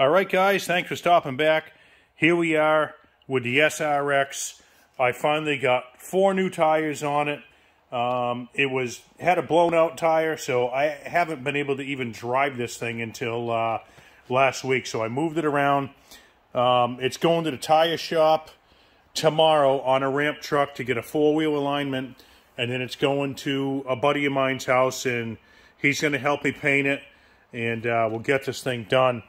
All right, guys, thanks for stopping back. Here we are with the SRX. I finally got four new tires on it. Um, it was had a blown out tire, so I haven't been able to even drive this thing until uh, last week. So I moved it around. Um, it's going to the tire shop tomorrow on a ramp truck to get a four-wheel alignment, and then it's going to a buddy of mine's house, and he's going to help me paint it, and uh, we'll get this thing done.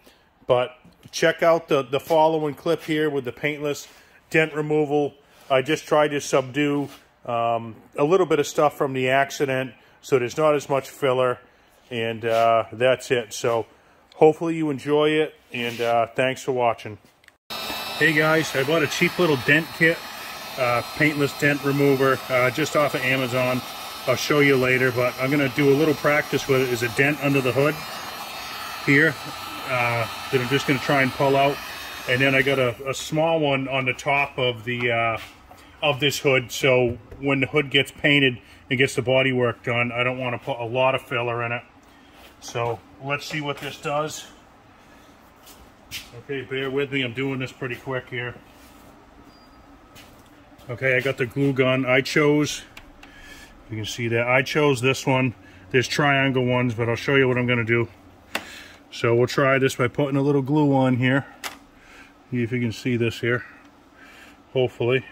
But check out the, the following clip here with the paintless dent removal. I just tried to subdue um, a little bit of stuff from the accident so there's not as much filler. And uh, that's it. So hopefully you enjoy it. And uh, thanks for watching. Hey guys, I bought a cheap little dent kit. Uh, paintless dent remover uh, just off of Amazon. I'll show you later, but I'm going to do a little practice with it. Is a dent under the hood here uh, that I'm just going to try and pull out. And then I got a, a small one on the top of the uh, of this hood. So when the hood gets painted and gets the body work done, I don't want to put a lot of filler in it. So let's see what this does. Okay, bear with me. I'm doing this pretty quick here. Okay, I got the glue gun. I chose, you can see that, I chose this one. There's triangle ones, but I'll show you what I'm going to do. So we'll try this by putting a little glue on here. See if you can see this here. Hopefully.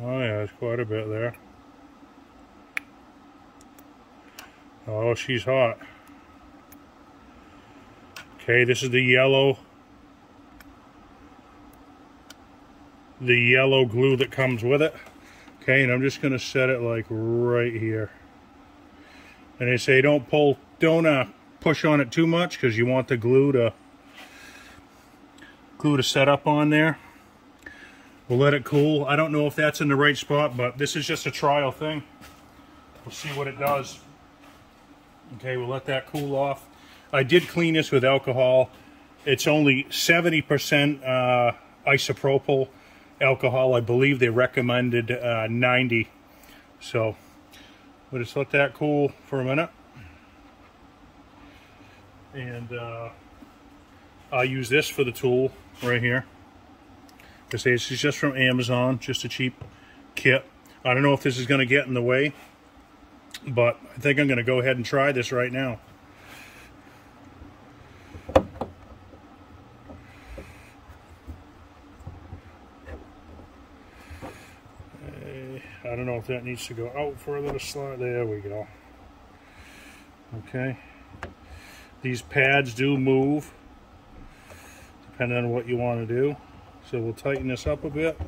Oh yeah, there's quite a bit there. Oh, she's hot. Okay, this is the yellow. The yellow glue that comes with it. Okay, and I'm just going to set it like right here. And they say don't pull don't uh, push on it too much because you want the glue to glue to set up on there. We'll let it cool. I don't know if that's in the right spot, but this is just a trial thing. We'll see what it does. Okay, we'll let that cool off. I did clean this with alcohol. It's only 70% uh, isopropyl alcohol. I believe they recommended uh, 90. So we'll just let that cool for a minute and uh, I use this for the tool right here. I say this is just from Amazon, just a cheap kit. I don't know if this is going to get in the way, but I think I'm going to go ahead and try this right now. I don't know if that needs to go out further to slide. There we go. Okay. These pads do move depending on what you want to do. So we'll tighten this up a bit.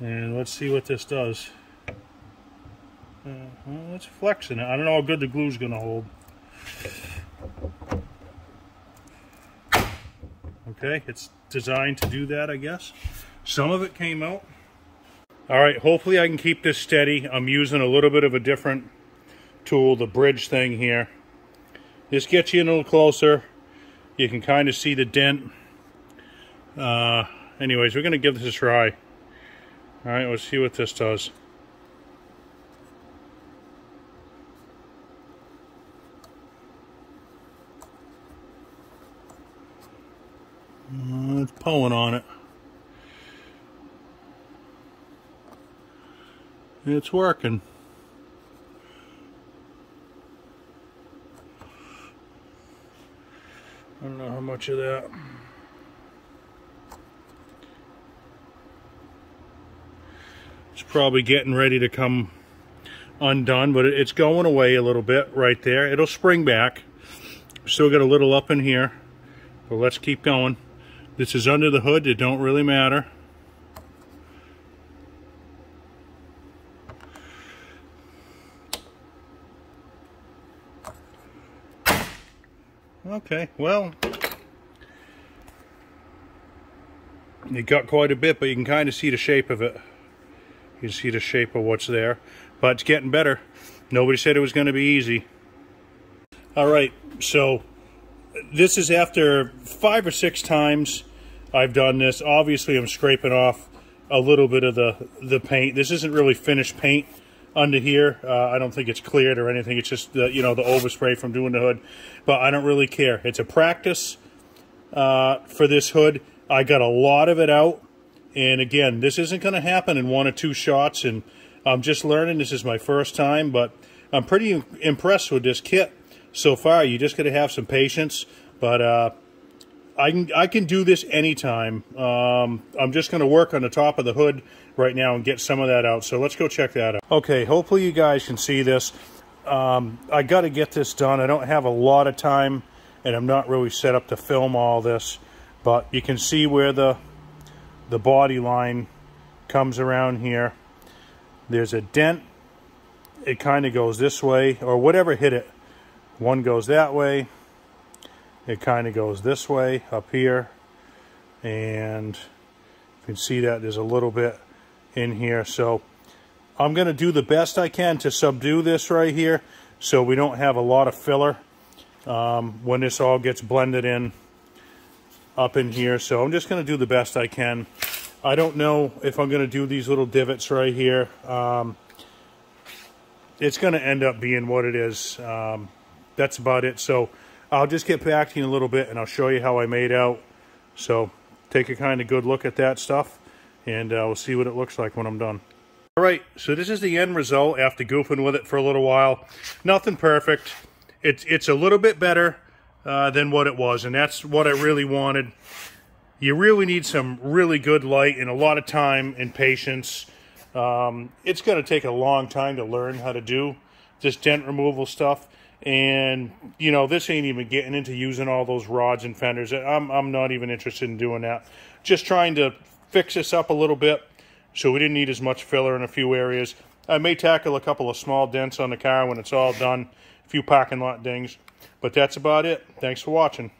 And let's see what this does. Uh, well, it's flexing it. I don't know how good the glue's going to hold. Okay, it's designed to do that, I guess. Some of it came out. All right, hopefully I can keep this steady. I'm using a little bit of a different tool, the bridge thing here. This gets you a little closer. You can kind of see the dent. Uh, anyways, we're going to give this a try. All right, let's see what this does. Uh, it's pulling on it. It's working. I don't know how much of that. It's probably getting ready to come undone, but it's going away a little bit right there. It'll spring back. Still got a little up in here, but let's keep going. This is under the hood. It don't really matter. Okay, well, it got quite a bit, but you can kind of see the shape of it. You can see the shape of what's there, but it's getting better. Nobody said it was going to be easy. All right, so this is after five or six times I've done this. Obviously, I'm scraping off a little bit of the, the paint. This isn't really finished paint, under here. Uh, I don't think it's cleared or anything. It's just, the, you know, the overspray from doing the hood. But I don't really care. It's a practice uh, for this hood. I got a lot of it out. And again, this isn't going to happen in one or two shots. And I'm just learning. This is my first time. But I'm pretty impressed with this kit so far. You just got to have some patience. But uh, I can I can do this anytime. Um, I'm just going to work on the top of the hood right now and get some of that out. So let's go check that out. Okay, hopefully you guys can see this. Um, I got to get this done. I don't have a lot of time, and I'm not really set up to film all this. But you can see where the the body line comes around here. There's a dent. It kind of goes this way, or whatever hit it. One goes that way it kind of goes this way up here and you can see that there's a little bit in here. So I'm going to do the best I can to subdue this right here so we don't have a lot of filler um, when this all gets blended in up in here. So I'm just going to do the best I can. I don't know if I'm going to do these little divots right here um, it's going to end up being what it is um, that's about it. So I'll just get back to you in a little bit and I'll show you how I made out. So take a kind of good look at that stuff and uh, we'll see what it looks like when I'm done. All right, so this is the end result after goofing with it for a little while. Nothing perfect. It's, it's a little bit better uh, than what it was, and that's what I really wanted. You really need some really good light and a lot of time and patience. Um, it's going to take a long time to learn how to do this dent removal stuff. And, you know, this ain't even getting into using all those rods and fenders. I'm, I'm not even interested in doing that. Just trying to fix this up a little bit so we didn't need as much filler in a few areas. I may tackle a couple of small dents on the car when it's all done, a few parking lot dings. But that's about it. Thanks for watching.